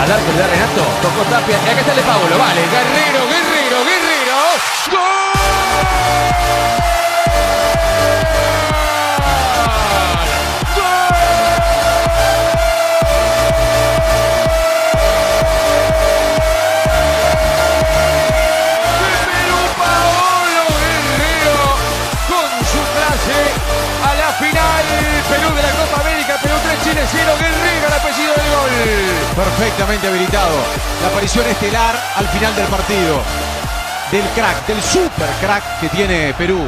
al arco, le Renato, tocó Tapia, y acá de Pablo, vale, Guerrero, Guerrero, Perfectamente habilitado. La aparición estelar al final del partido. Del crack, del super crack que tiene Perú.